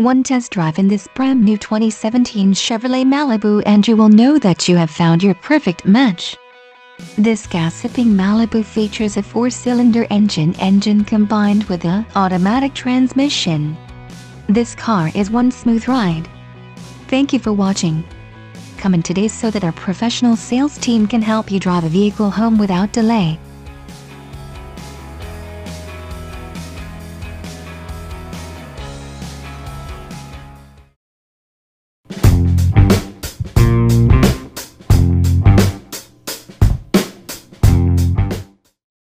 One test drive in this brand new 2017 Chevrolet Malibu and you will know that you have found your perfect match. This gas-sipping Malibu features a four-cylinder engine engine combined with a automatic transmission. This car is one smooth ride. Thank you for watching. Come in today so that our professional sales team can help you drive a vehicle home without delay.